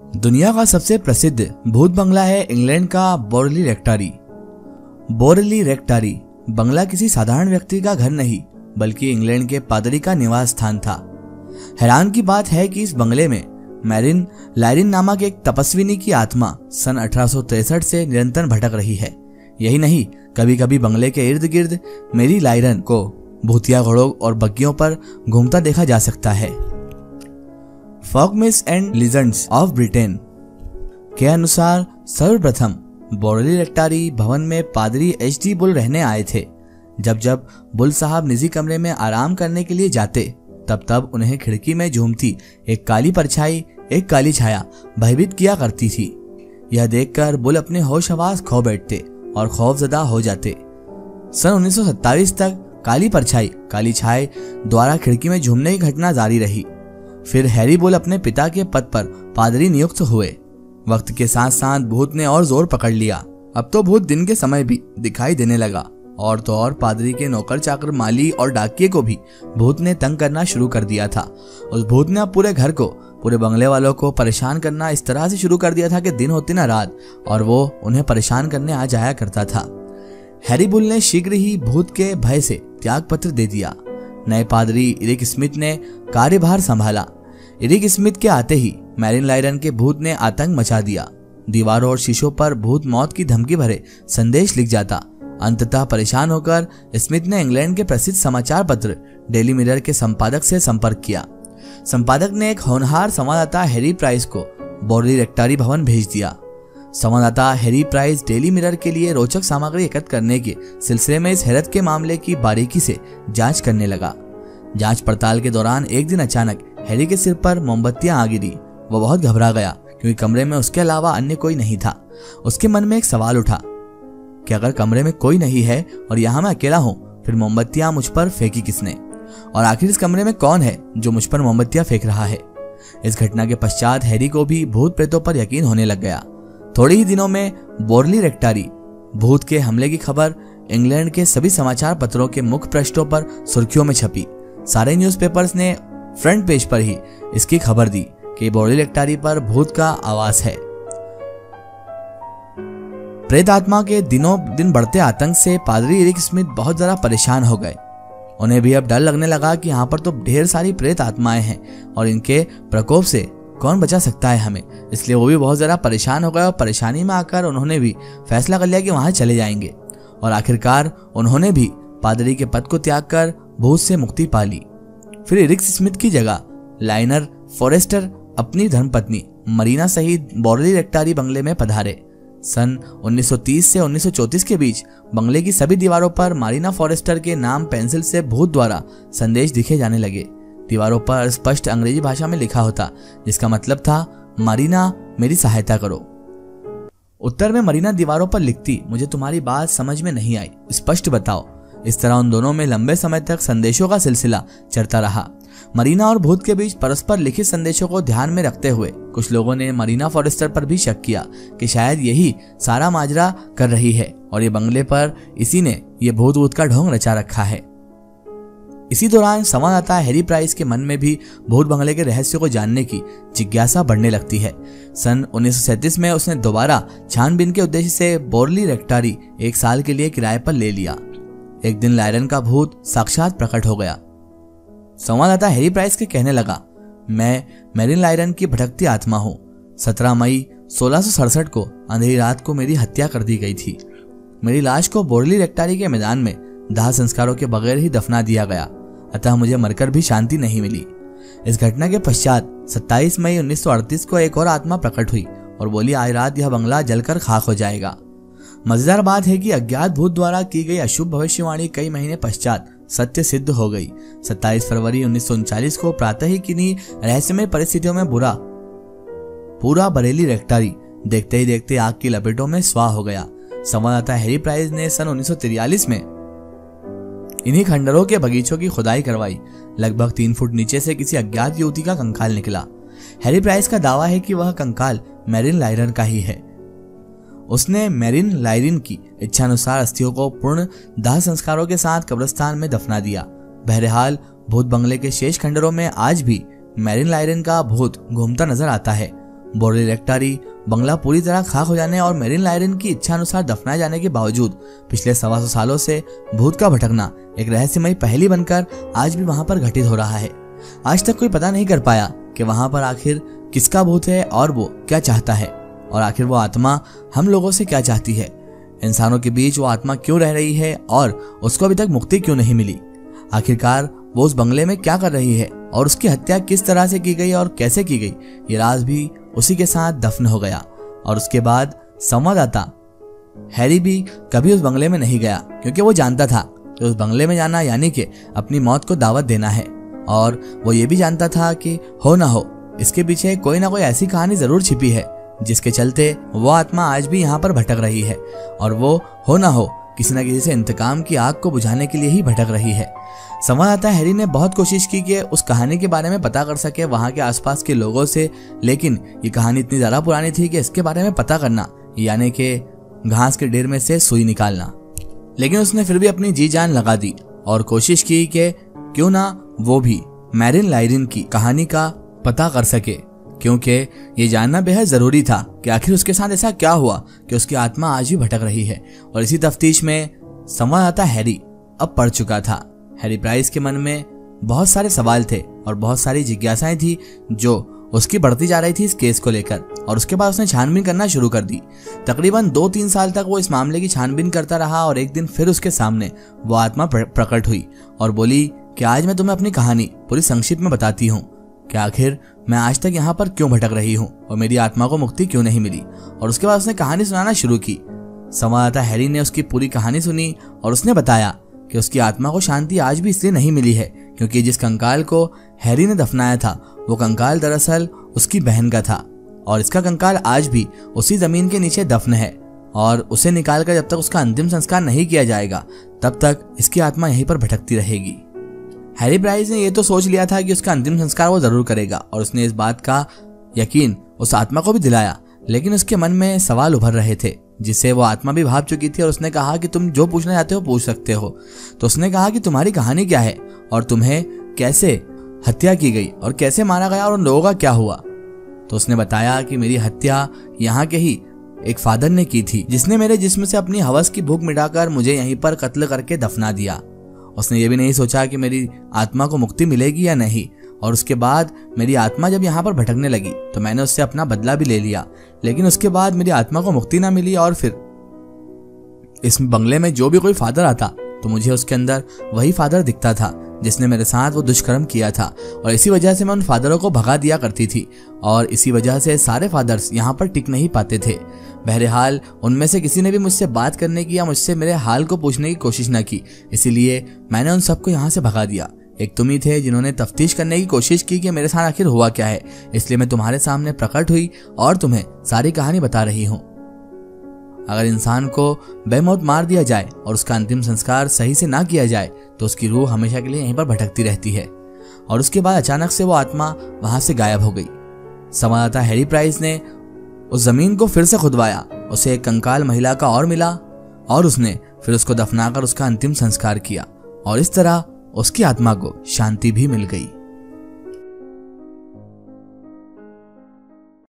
दुनिया का सबसे प्रसिद्ध भूत बंगला है इंग्लैंड का बोरली रेक्टारी। बोरली रेक्टारी बंगला किसी साधारण व्यक्ति का घर नहीं, बल्कि इंग्लैंड के पादरी का निवास स्थान था। हैरान की बात है कि इस बंगले में मैरिन लाइरिन नामक एक तपस्विनी की आत्मा सन अठारह से निरंतर भटक रही है। यही नहीं कभी कभी बंगले के इर्द गिर्द मेरी लाइरन को भूतिया घोड़ों और बग्गियों पर घूमता देखा जा सकता है। Folk myths and legends of Britain के अनुसार सर्वप्रथम बोरली रेक्टारी भवन में पादरी एच डी बुल रहने आए थे। जब जब बुल साहब निजी कमरे में आराम करने के लिए जाते, तब तब उन्हें खिड़की में झूमती, एक काली परछाई, एक काली छाया भयभीत किया करती थी। यह देखकर बुल अपने होश आवास खो बैठते और खौफजदा हो जाते। सन 1927 तक काली परछाई, काली छाई द्वारा खिड़की में झूमने की घटना जारी रही। फिर हैरी बुल अपने पिता के पद पर पादरी नियुक्त हुए। वक्त के साथ साथ भूत ने और ज़ोर पकड़ लिया। अब तो भूत दिन के समय भी दिखाई देने लगा। और तो और पादरी के नौकर चाकर माली और डाकिये को भी भूत ने तंग करना शुरू कर दिया था। उस भूत ने अब पूरे घर को, पूरे बंगले वालों को परेशान करना इस तरह से शुरू कर दिया था कि दिन होती ना रात, और वो उन्हें परेशान करने आ जाया करता था। हैरी बुल ने शीघ्र ही भूत के भय से त्याग पत्र दे दिया। नए पादरी इरिक स्मिथ ने कार्यभार संभाला। इरिक स्मिथ के आते ही मैरिन लाइरन के भूत ने आतंक मचा दिया, दीवारों और शीशों पर भूत मौत की धमकी भरे संदेश लिख जाता। अंततः परेशान होकर स्मिथ ने इंग्लैंड के प्रसिद्ध समाचार पत्र डेली मिरर के संपादक से संपर्क किया। संपादक ने एक होनहार संवाददाता हैरी प्राइस को बोरली रेक्टारी भवन भेज दिया। संवाददाता हैरी प्राइस डेली मिरर के लिए रोचक सामग्री एकत्र करने के सिलसिले में इस हैरत के मामले की बारीकी से जाँच करने लगा। जाँच पड़ताल के दौरान एक दिन अचानक हैरी के सिर पर मोमबत्तियाँ आ गिरी। वो बहुत घबरा गया, क्योंकि कमरे में उसके अलावा अन्य कोई नहीं था। उसके मन में एक सवाल उठा कि अगर कमरे में कोई नहीं है और यहाँ मैं अकेला हूँ, फिर मोमबत्तियाँ मुझ पर फेंकी किसने? और आखिर इस कमरे में कौन है जो मुझ पर मोमबत्तियाँ फेंक रहा है? इस घटना के पश्चात हैरी को भी भूत प्रेतों पर यकीन होने लग गया। थोड़े ही दिनों में बोरली रेक्टारी, भूत के हमले की खबर, इंग्लैंड के सभी समाचार पत्रों के मुख्य पृष्ठों पर सुर्खियों में छपी। सारे न्यूज़पेपर्स ने फ्रंट पेज पर ही इसकी खबर दी कि बोरली रेक्टारी पर भूत का आवास है। प्रेत आत्मा के दिनों दिन बढ़ते आतंक से पादरी एरिक स्मिथ बहुत ज़्यादा परेशान हो गए। उन्हें भी अब डर लगने लगा कि यहाँ पर तो ढेर सारी प्रेत आत्माएँ हैं और इनके प्रकोप से कौन बचा सकता है हमें? इसलिए वो भी बहुत ज़्यादा परेशान हो गए और परेशानी में आकर उन्होंने भी फैसला कर लिया कि वहाँ चले जाएँगे। और आखिरकार उन्होंने भी पादरी के पद को त्याग कर भूत से मुक्ति पा ली। फिर रिक्स स्मिथ की जगह, लाइनर फॉरेस्टर, अपनी धर्मपत्नी, मरीना सहित बोरली रेक्टारी बंगले में पधारे। सन 1930 से 1934 के बीच, बंगले की सभी दीवारों पर मारिना फॉरेस्टर के नाम पेंसिल से भूत द्वारा संदेश दिखे जाने लगे। दीवारों पर स्पष्ट अंग्रेज़ी भाषा में लिखा होता, जिसका मतलब था, मरीना, मेरी सहायता करो। उत्तर में मरीना दीवारों पर लिखती, मुझे तुम्हारी बात समझ में नहीं आई। स्पष्ट बताओ। इस तरह उन दोनों में लंबे समय तक संदेशों का सिलसिला चलता रहा। मरीना और भूत के बीच परस्पर लिखित संदेशों को ध्यान में रखते हुए कुछ लोगों ने मरीना फॉरेस्टर पर भी शक किया कि शायद यही सारा माजरा कर रही है और ये बंगले पर इसी ने ये भूत वूत का ढोंग रचा रखा है। इसी दौरान संवाददाता हैरी प्राइस के मन में भी भूत बंगले के रहस्य को जानने की जिज्ञासा बढ़ने लगती है। सन उन्नीस में उसने दोबारा छानबीन के उद्देश्य से बोरली रेक्टारी एक साल के लिए किराए पर ले लिया। एक दिन लायरन का भूत साक्षात प्रकट हो गया। संवाददाता हैरी प्राइस के कहने लगा, मैं मेरिन लायरन की भटकती आत्मा हूँ। सत्रह मई, सोलह को अंधेरी रात को मेरी हत्या कर दी गई थी। मेरी लाश को बोरली रेक्टारी के मैदान में दाह संस्कारों के बगैर ही दफना दिया गया, अतः मुझे मरकर भी शांति नहीं मिली। इस घटना के पश्चात 27 मई 1938 को एक और आत्मा प्रकट हुई और बोली, आज रात यह बंगला जलकर खाक हो जाएगा। मज़ेदार बात है कि अज्ञात भूत द्वारा की गई अशुभ भविष्यवाणी कई महीने पश्चात सत्य सिद्ध हो गई। 27 फरवरी उन्नीस को प्रातः ही किन्हीं रहस्यमय परिस्थितियों में बुरा, पूरा बरेली रेक्टारी देखते ही देखते आग की लपेटों में स्वाह हो गया। संवाददाता हैरी प्राइज ने सन उन्नीस में इन्हीं खंडरों के बगीचों की खुदाई करवाई। लगभग तीन फुट नीचे से किसी अज्ञात युवती का कंकाल निकला। हैरी प्राइस का दावा है कि वह कंकाल मैरिन लाइरन का ही है। उसने मेरिन लाइरिन की इच्छानुसार अस्थियों को पूर्ण दाह संस्कारों के साथ कब्रिस्तान में दफना दिया। बहरहाल, भूत बंगले के शेष खंडरों में आज भी मेरिन लाइरिन का भूत घूमता नज़र आता है। बोरी रेक्टारी बंगला पूरी तरह खाक हो जाने और मेरिन लायरिन की इच्छा अनुसार दफनाए जाने के बावजूद, पिछले सवा सौ सालों से भूत का भटकना एक रहस्यमयी पहली बनकर आज भी वहाँ पर घटित हो रहा है। आज तक कोई पता नहीं कर पाया कि वहाँ पर आखिर किसका भूत है और वो क्या चाहता है। और आखिर वो आत्मा हम लोगों से क्या चाहती है? इंसानों के बीच वो आत्मा क्यों रह रही है और उसको अभी तक मुक्ति क्यों नहीं मिली? आखिरकार वो उस बंगले में क्या कर रही है और उसकी हत्या किस तरह से की गई और कैसे की गई? ये राज भी उसी के साथ दफन हो गया। और उसके बाद संवाददाता हैरी भी कभी उस बंगले में नहीं गया, क्योंकि वो जानता था कि उस बंगले में जाना यानी कि अपनी मौत को दावत देना है। और वो ये भी जानता था कि हो ना हो, इसके पीछे कोई ना कोई ऐसी कहानी ज़रूर छिपी है। जिसके चलते वो आत्मा आज भी यहाँ पर भटक रही है और वो हो ना हो किसी न किसी से इंतकाम की आग को बुझाने के लिए ही भटक रही है। संवाददाता हैरी ने बहुत कोशिश की कि उस कहानी के बारे में पता कर सके वहाँ के आसपास के लोगों से, लेकिन ये कहानी इतनी ज़्यादा पुरानी थी कि इसके बारे में पता करना, यानी कि घास के ढेर में से सुई निकालना। लेकिन उसने फिर भी अपनी जी जान लगा दी और कोशिश की कि क्यों ना वो भी मैरिन लाइरिन की कहानी का पता कर सके। क्योंकि ये जानना बेहद ज़रूरी था कि आखिर उसके साथ ऐसा क्या हुआ कि उसकी आत्मा आज भी भटक रही है। और इसी तफ्तीश में संवाददाता हैरी अब पढ़ चुका था। हैरी प्राइस के मन में बहुत सारे सवाल थे और बहुत सारी जिज्ञासाएँ थी जो उसकी बढ़ती जा रही थी इस केस को लेकर। और उसके बाद उसने छानबीन करना शुरू कर दी। तकरीबन दो तीन साल तक वो इस मामले की छानबीन करता रहा और एक दिन फिर उसके सामने वो आत्मा प्रकट हुई और बोली कि आज मैं तुम्हें अपनी कहानी पूरी संक्षिप्त में बताती हूँ? कि आखिर मैं आज तक यहाँ पर क्यों भटक रही हूँ और मेरी आत्मा को मुक्ति क्यों नहीं मिली? और उसके बाद उसने कहानी सुनाना शुरू की। संवाददाता हैरी ने उसकी पूरी कहानी सुनी और उसने बताया कि उसकी आत्मा को शांति आज भी इसलिए नहीं मिली है क्योंकि जिस कंकाल को हैरी ने दफनाया था, वो कंकाल दरअसल उसकी बहन का था। और इसका कंकाल आज भी उसी ज़मीन के नीचे दफन है और उसे निकालकर जब तक उसका अंतिम संस्कार नहीं किया जाएगा, तब तक इसकी आत्मा यहीं पर भटकती रहेगी। हैरी ब्राइस ने यह तो सोच लिया था कि उसका अंतिम संस्कार वो ज़रूर करेगा, और उसने इस बात का यकीन उस आत्मा को भी दिलाया। लेकिन उसके मन में सवाल उभर रहे थे, जिससे वो आत्मा भी भाप चुकी थी और उसने कहा कि तुम जो पूछना चाहते हो पूछ सकते हो। तो उसने कहा कि तुम्हारी कहानी क्या है, और तुम्हें कैसे हत्या की गई, और कैसे मारा गया, और उन लोगों का क्या हुआ? तो उसने बताया कि मेरी हत्या यहाँ के ही एक फादर ने की थी, जिसने मेरे जिस्म से अपनी हवस की भूख मिटाकर मुझे यहीं पर कत्ल करके दफना दिया। उसने ये भी नहीं सोचा कि मेरी आत्मा को मुक्ति मिलेगी या नहीं। और उसके बाद मेरी आत्मा जब यहाँ पर भटकने लगी तो मैंने उससे अपना बदला भी ले लिया। लेकिन उसके बाद मेरी आत्मा को मुक्ति ना मिली और फिर इस बंगले में जो भी कोई फादर आता तो मुझे उसके अंदर वही फादर दिखता था, जिसने मेरे साथ वो दुष्कर्म किया था। और इसी वजह से मैं उन फादरों को भगा दिया करती थी। और इसी वजह से सारे फादर्स यहाँ पर टिक नहीं पाते थे। बहरहाल, उनमें से किसी ने भी मुझसे बात करने की या मुझसे मेरे हाल को पूछने की कोशिश न की। इसीलिए मैंने उन सबको यहाँ से भगा दिया। एक तुम ही थे जिन्होंने तफ्तीश करने की कोशिश की कि मेरे साथ आखिर हुआ क्या है। इसलिए मैं तुम्हारे सामने प्रकट हुई और तुम्हें सारी कहानी बता रही हूँ। अगर इंसान को बेमौत मार दिया जाए और उसका अंतिम संस्कार सही से ना किया जाए तो उसकी रूह हमेशा के लिए यहीं पर भटकती रहती है। और उसके बाद अचानक से वो आत्मा वहाँ से गायब हो गई। संवाददाता हैरी प्राइस ने उस ज़मीन को फिर से खुदवाया। उसे एक कंकाल महिला का और मिला और उसने फिर उसको दफनाकर उसका अंतिम संस्कार किया। और इस तरह उसकी आत्मा को शांति भी मिल गई।